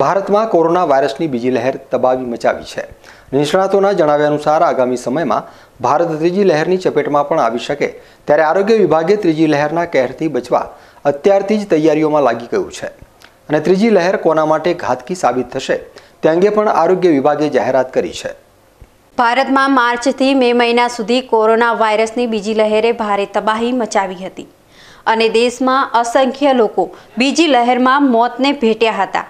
ભારતમાં કોરોના વાયરસની બીજી લહેર તબાવી મચાવી છે. નિષ્ણાતોના જણાવ્યા અનુસાર આગામી સમયમાં ભારત ત્રીજી લહેરની ચપેટમાં પણ આવી શકે ત્યારે આરોગ્ય વિભાગે ત્રીજી લહેરના કહેરથી બચવા અત્યારથી જ તૈયારીઓમાં લાગી ગયું છે. અને ત્રીજી લહેર કોના માટે ઘાતકી સાબિત થશે તે અંગે પણ આરોગ્ય વિભાગે જાહેરાત કરી છે. ભારતમાં માર્ચથી મે મહિના સુધી કોરોના વાયરસની બીજી લહેરે ભારે તબાહી મચાવી હતી. અને દેશમાં અસંખ્ય લોકો બીજી લહેરમાં મોતને ભેટ્યા હતા.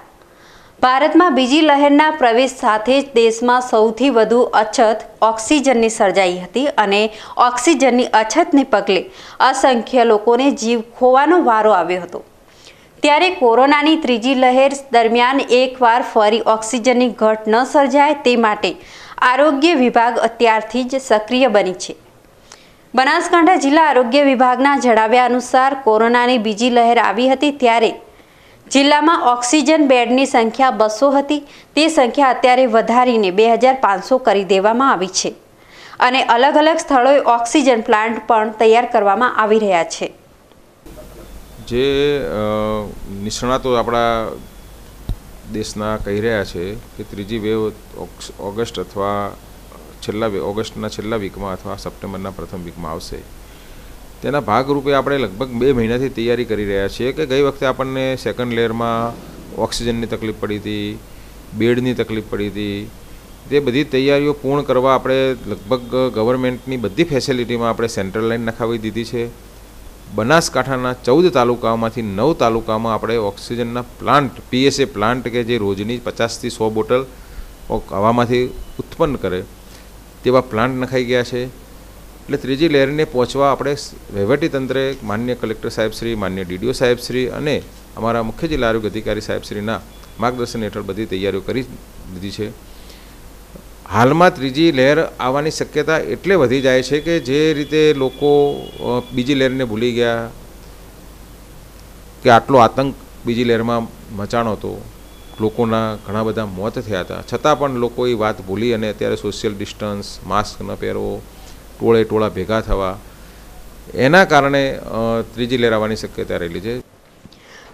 ભારતમાં બીજી લહેરના પ્રવેશ સાથે જ દેશમાં સૌથી વધુ અછત ઓક્સિજનની સર્જાઈ હતી અને ઓક્સિજનની અછતને પગલે અસંખ્ય લોકોને જીવ ખોવાનો વારો આવ્યો હતો. ત્યારે કોરોનાની ત્રીજી લહેર દરમિયાન એકવાર ફરી ઓક્સિજનની ઘટ ન સર્જાય તે માટે આરોગ્ય વિભાગ અત્યારથી જ સક્રિય બની છે. બનાસકાંઠા જિલ્લા આરોગ્ય વિભાગના જણાવ્યા અનુસાર કોરોનાની બીજી લહેર આવી હતી ત્યારે જિલ્લામાં ઓક્સિજન બેડની સંખ્યા બસો હતી. તે સંખ્યા અત્યારે વધારીને બે હજાર પાંચસો કરી દેવામાં આવી છે. અને અલગ અલગ સ્થળોએ ઓક્સિજન પ્લાન્ટ પણ તૈયાર કરવામાં આવી રહ્યા છે. જે નિષ્ણાતો આપણા દેશના કહી રહ્યા છે કે ત્રીજી વેવ ઓગસ્ટ અથવા છેલ્લા ઓગસ્ટના છેલ્લા વીકમાં અથવા સપ્ટેમ્બરના પ્રથમ વીકમાં આવશે. તેના ભાગરૂપે આપણે લગભગ બે મહિનાથી તૈયારી કરી રહ્યા છીએ કે ગઈ વખતે આપણને સેકન્ડ લેયરમાં ઓક્સિજનની તકલીફ પડી હતી, બેડની તકલીફ પડી હતી. તે બધી તૈયારીઓ પૂર્ણ કરવા આપણે લગભગ ગવર્મેન્ટની બધી ફેસિલિટીમાં આપણે સેન્ટ્રલ લાઇન નખાવી દીધી છે. બનાસકાંઠાના ચૌદ તાલુકાઓમાંથી નવ તાલુકામાં આપણે ઓક્સિજનના પ્લાન્ટ પીએસએ પ્લાન્ટ કે જે રોજની પચાસથી સો બોટલ હવામાંથી ઉત્પન્ન કરે તેવા પ્લાન્ટ નખાઈ ગયા છે. એટલે ત્રીજી લહેરને પહોંચવા આપણે સ- વહીવટીતંત્રે માન્ય કલેક્ટર સાહેબશ્રી માન્ય ડીડીઓ સાહેબશ્રી અને અમારા મુખ્ય જિલ્લા આરોગ્ય અધિકારી સાહેબશ્રીના માર્ગદર્શન હેઠળ બધી તૈયારીઓ કરી દીધી છે. હાલમાં ત્રીજી લહેર આવવાની શક્યતા એટલે વધી જાય છે કે જે રીતે લોકો બીજી લહેરને ભૂલી ગયા, કે આટલો આતંક બીજી લહેરમાં મચાણો હતો, લોકોના ઘણા બધા મોત થયા હતા. છતાં પણ લોકો એ વાત ભૂલી અને અત્યારે સોશિયલ ડિસ્ટન્સ માસ્ક ન પહેરવો ટોળે ટોળા ભેગા થવા. એના કારણે ત્રીજી લહેર શક્યતા રહેલી છે.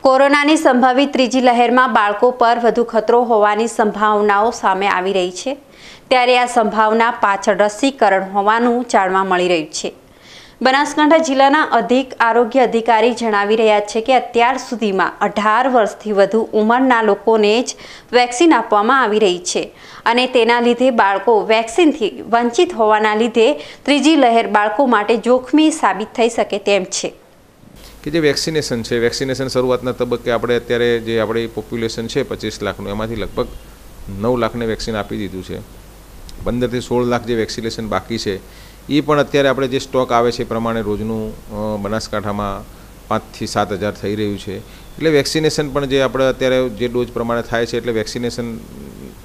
કોરોનાની સંભવિત ત્રીજી લહેરમાં બાળકો પર વધુ ખતરો હોવાની સંભાવનાઓ સામે આવી રહી છે. ત્યારે આ સંભાવના પાછળ રસીકરણ હોવાનું જાણવા મળી રહ્યું છે. બનાસકાંઠા જિલ્લાના અધિક આરોગ્ય અધિકારી જણાવી રહ્યા છે કે અત્યાર સુધીમાં અઢાર વર્ષથી વધુ ઉંમરના લોકોને જ વેક્સિન આપવામાં આવી રહી છે અને તેના લીધે બાળકો વેક્સિનથી વંચિત હોવાના લીધે ત્રીજી લહેર બાળકો માટે જોખમી સાબિત થઈ શકે તેમ છે. કે જે વેક્સિનેશન છે, વેક્સિનેશન શરૂઆતના તબક્કે આપણે અત્યારે જે આપણી પોપ્યુલેશન છે પચીસ લાખનું, એમાંથી લગભગ નવ લાખને વેક્સિન આપી દીધું છે. પંદરથી સોળ લાખ જે વેક્સિનેશન બાકી છે એ પણ અત્યારે આપણે જે સ્ટોક આવે છે એ પ્રમાણે રોજનું બનાસકાંઠામાં પાંચથી સાત હજાર થઈ રહ્યું છે. એટલે વેક્સિનેશન પણ જે આપણે અત્યારે જે ડોઝ પ્રમાણે થાય છે એટલે વેક્સિનેશન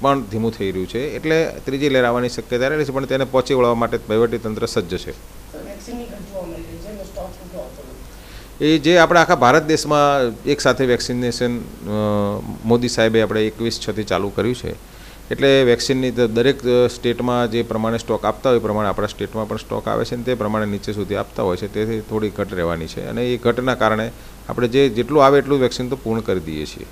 પણ ધીમું થઈ રહ્યું છે. એટલે ત્રીજી લહેર આવવાની શક્યતા રહે છે પણ તેને પહોંચી વળવા માટે વહીવટીતંત્ર સજ્જ છે. એ જે આપણે આખા ભારત દેશમાં એક સાથે વેક્સિનેશન મોદી સાહેબે આપણે એકવીસ છથી ચાલુ કર્યું છે. એટલે વેક્સિનની દરેક સ્ટેટમાં જે પ્રમાણે સ્ટોક આપતા હોય એ પ્રમાણે આપણા સ્ટેટમાં પણ સ્ટોક આવે છે ને તે પ્રમાણે નીચે સુધી આપતા હોય છે. તેથી થોડી ઘટ રહેવાની છે. અને એ ઘટના કારણે આપણે જે, જેટલું આવે એટલું વેક્સિન તો પૂર્ણ કરી દઈએ છીએ.